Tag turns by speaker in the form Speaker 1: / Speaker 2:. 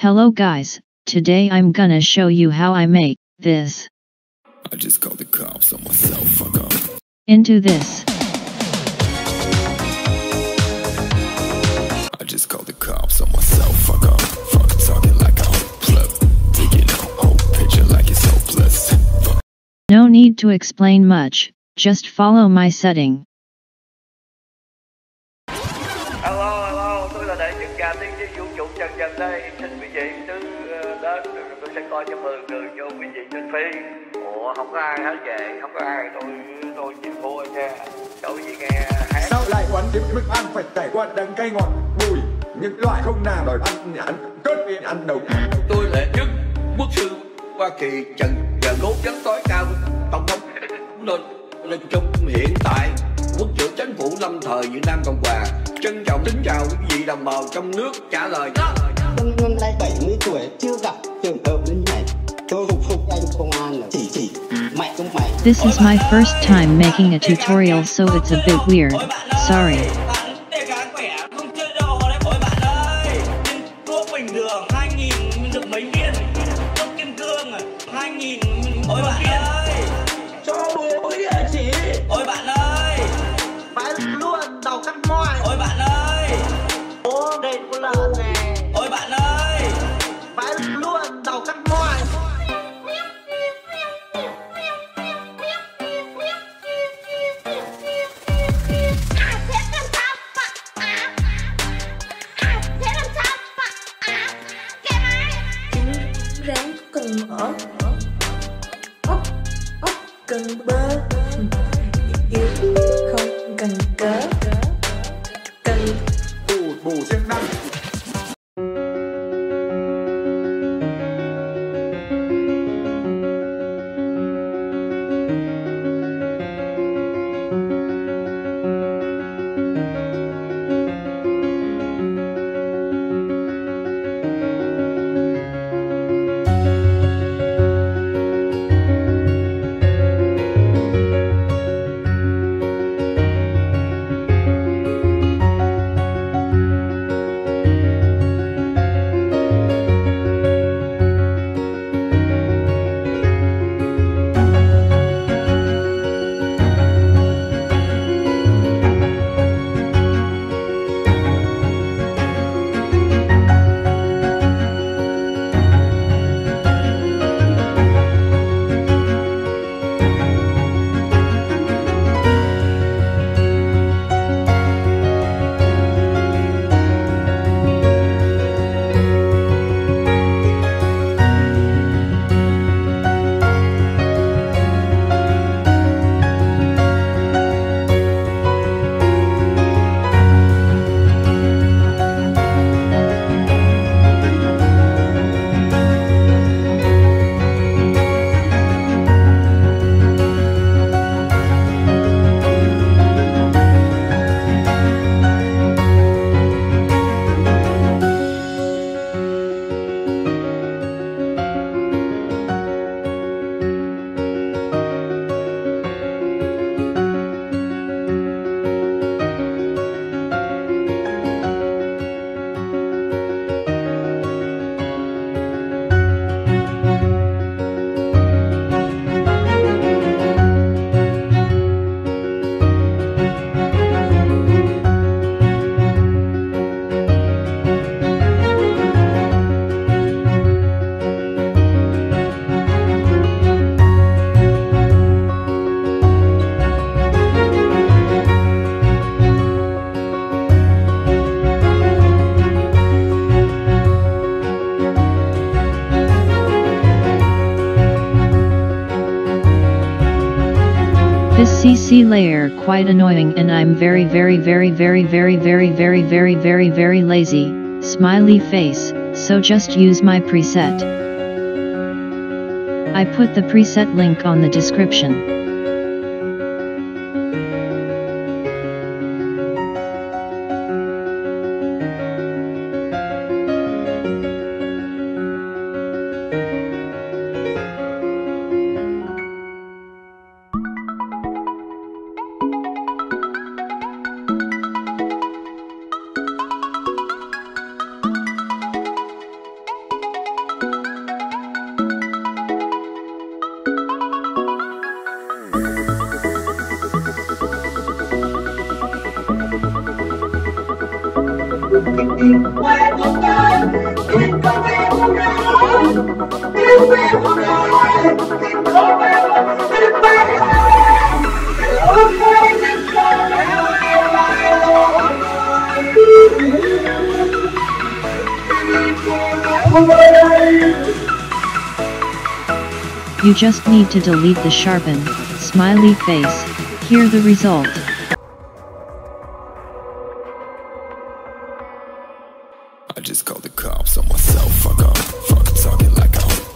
Speaker 1: Hello guys, today I'm gonna show you how I make this
Speaker 2: I just called the cops on myself, fuck off.
Speaker 1: into this.
Speaker 2: I just called the cops on myself, fuck off. Fuck talking like a. Taking a whole picture like it's hopeless. Fuck.
Speaker 1: No need to explain much, just follow my setting.
Speaker 3: Cho quý vị trên phi Ủa, không có ai hết vậy, không có ai, tôi tôi chịu thua nha Cho quý vị nghe hát.
Speaker 4: Sao lại quán điểm thức ăn phải trải qua đắng cay ngọt bùi? Những loại không nào đòi ăn ăn cất đi ăn đầu.
Speaker 5: Tôi là chức quốc sư Hoa Kỳ Trần và cố vấn tối cao. Tổng thống nên lên chung hiện tại. Quốc trưởng chính phủ lâm thời Việt Nam Cộng Hòa. Trân trọng kính chào quý vị đồng bào trong nước trả lời.
Speaker 6: Tôi năm nay 70 tuổi chưa gặp trường hợp như này
Speaker 1: This is my first time making a tutorial so it's a bit weird, sorry.
Speaker 7: Ôi bạn ơi, cho bố chị Ôi bạn ơi
Speaker 8: ốc cần bơ yêu không cần cớ cần
Speaker 4: bù bù siêng
Speaker 1: CC layer quite annoying and I'm very very very very very very very very very very lazy, smiley face, so just use my preset. I put the preset link on the description. You just need to delete the sharpen, smiley face, here the result.
Speaker 2: I just called the cops on myself. Fuck up. Fuck talking like I'm